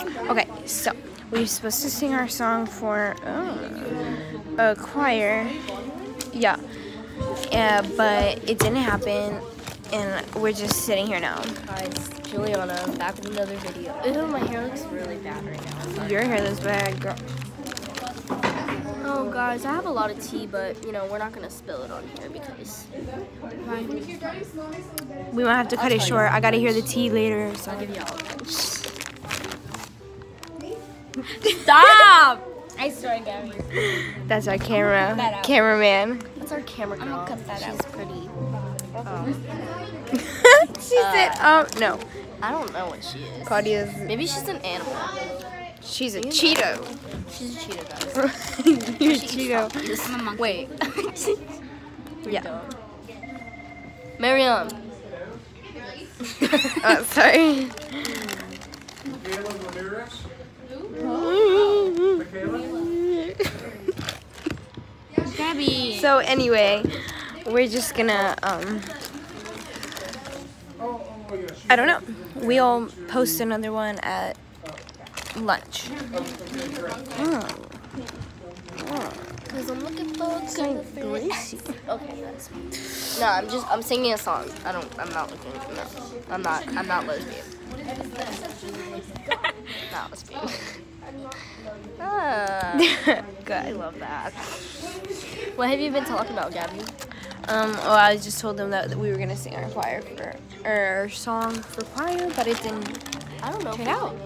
Okay, so we're supposed to sing our song for uh, a choir. Yeah. Uh, but it didn't happen, and we're just sitting here now. Guys, Juliana, back with another video. Ew, my hair looks really bad right now. Your hair looks bad, girl. Oh, guys, I have a lot of tea, but, you know, we're not going to spill it on here because... We might have to cut it short. I gotta hear the tea later. So. I'll give y'all Stop! I swear, Gabby. That's our camera cameraman. That's our camera girl. I'm gonna cut that She's out. pretty. she said, um, no. I don't know what she is. Claudia's. Maybe she's an animal. She's a Cheeto. She's a Cheeto, guys. You're a She eats Cheeto. puppies. Wait. Yeah. Miriam. Oh, sorry. So anyway, we're just gonna um Oh, oh. I don't know. We'll post another one at lunch. Oh. Because I'm looking So greasy. Okay, that's me. No, I'm just I'm singing a song. I don't I'm not looking no. I'm not I'm not lesbian. not lesbian. ah, I love that. What have you been talking about, Gabby? Um, well, I just told them that we were gonna sing our choir for our song for choir, but it didn't I don't know. Turn out.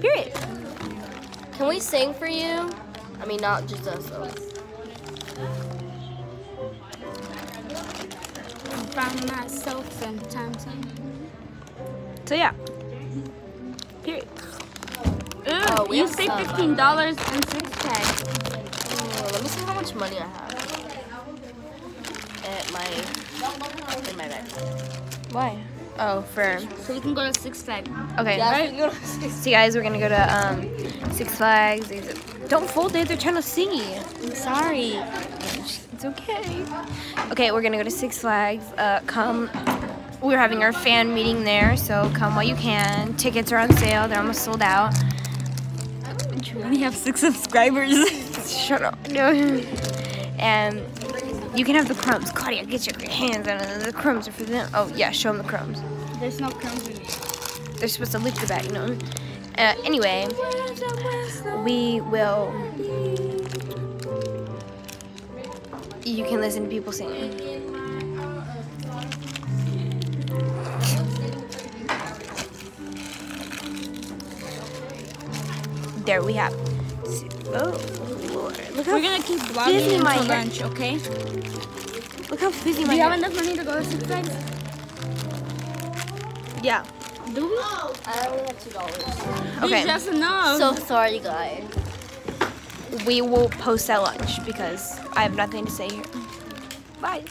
Period. Period. Can we sing for you? I mean, not just us. Though. Find myself sometimes. So yeah. Period. Oh, we you have saved fifteen dollars and six packs. How much money I have. At my in my bag. Why? Oh, for So we can go to Six Flags. okay. Yeah. See, guys, we're gonna go to um Six Flags. Don't fold it. They're trying to see. I'm sorry. It's okay. Okay, we're gonna go to Six Flags. Uh, come. We're having our fan meeting there, so come while you can. Tickets are on sale. They're almost sold out. We only have six subscribers. Shut up. No. And you can have the crumbs. Claudia, get your hands out of it. The crumbs are for them. Oh yeah, show them the crumbs. There's no crumbs in it. They're supposed to lick the bag, you know. Uh, anyway, we will. You can listen to people singing. There we have. Oh! Look We're gonna keep vlogging until lunch, okay? Look how busy Do my you have enough money to go to Six Flags? Yeah. Do we? I only have two dollars. Okay. Just enough. So sorry, guys. we will post at lunch because I have nothing to say here. Bye.